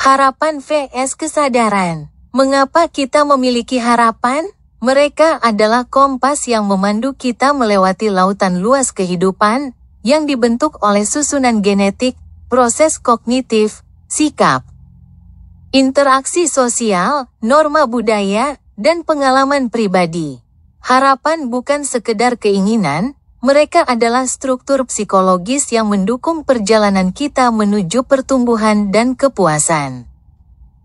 Harapan vs kesadaran. Mengapa kita memiliki harapan? Mereka adalah kompas yang memandu kita melewati lautan luas kehidupan yang dibentuk oleh susunan genetik, proses kognitif, sikap, interaksi sosial, norma budaya, dan pengalaman pribadi. Harapan bukan sekedar keinginan, mereka adalah struktur psikologis yang mendukung perjalanan kita menuju pertumbuhan dan kepuasan.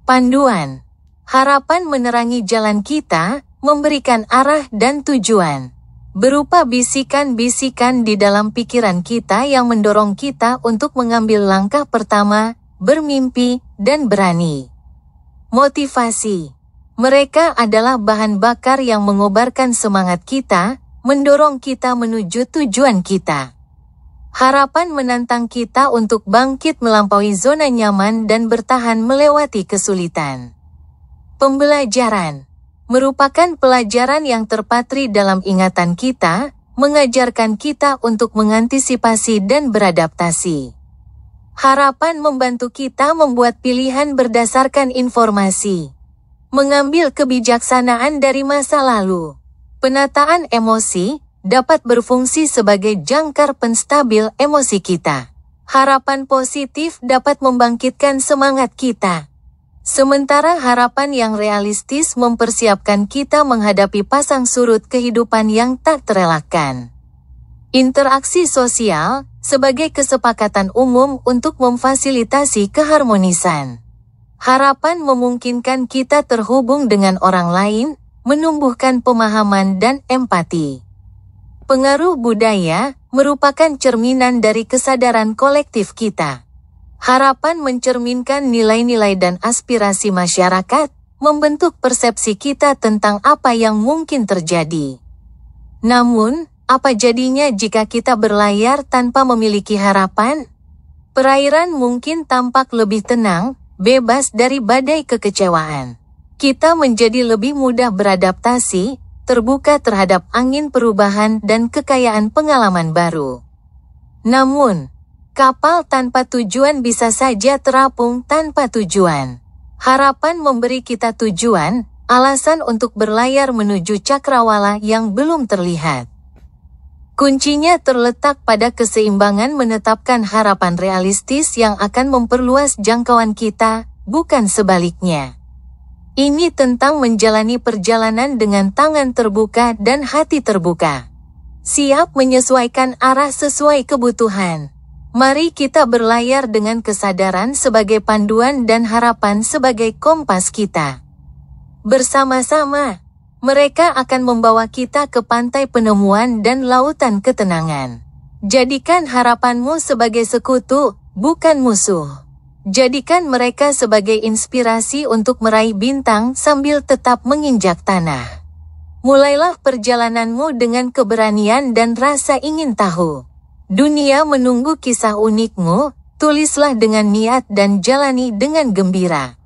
Panduan Harapan menerangi jalan kita, memberikan arah dan tujuan. Berupa bisikan-bisikan di dalam pikiran kita yang mendorong kita untuk mengambil langkah pertama, bermimpi, dan berani. Motivasi mereka adalah bahan bakar yang mengobarkan semangat kita, mendorong kita menuju tujuan kita. Harapan menantang kita untuk bangkit melampaui zona nyaman dan bertahan melewati kesulitan. Pembelajaran merupakan pelajaran yang terpatri dalam ingatan kita, mengajarkan kita untuk mengantisipasi dan beradaptasi. Harapan membantu kita membuat pilihan berdasarkan informasi mengambil kebijaksanaan dari masa lalu. Penataan emosi dapat berfungsi sebagai jangkar penstabil emosi kita. Harapan positif dapat membangkitkan semangat kita. Sementara harapan yang realistis mempersiapkan kita menghadapi pasang surut kehidupan yang tak terelakkan. Interaksi sosial sebagai kesepakatan umum untuk memfasilitasi keharmonisan. Harapan memungkinkan kita terhubung dengan orang lain, menumbuhkan pemahaman dan empati. Pengaruh budaya merupakan cerminan dari kesadaran kolektif kita. Harapan mencerminkan nilai-nilai dan aspirasi masyarakat, membentuk persepsi kita tentang apa yang mungkin terjadi. Namun, apa jadinya jika kita berlayar tanpa memiliki harapan? Perairan mungkin tampak lebih tenang, bebas dari badai kekecewaan. Kita menjadi lebih mudah beradaptasi, terbuka terhadap angin perubahan dan kekayaan pengalaman baru. Namun, kapal tanpa tujuan bisa saja terapung tanpa tujuan. Harapan memberi kita tujuan, alasan untuk berlayar menuju cakrawala yang belum terlihat. Kuncinya terletak pada keseimbangan menetapkan harapan realistis yang akan memperluas jangkauan kita, bukan sebaliknya. Ini tentang menjalani perjalanan dengan tangan terbuka dan hati terbuka. Siap menyesuaikan arah sesuai kebutuhan. Mari kita berlayar dengan kesadaran sebagai panduan dan harapan sebagai kompas kita. Bersama-sama mereka akan membawa kita ke pantai penemuan dan lautan ketenangan. Jadikan harapanmu sebagai sekutu, bukan musuh. Jadikan mereka sebagai inspirasi untuk meraih bintang sambil tetap menginjak tanah. Mulailah perjalananmu dengan keberanian dan rasa ingin tahu. Dunia menunggu kisah unikmu, tulislah dengan niat dan jalani dengan gembira.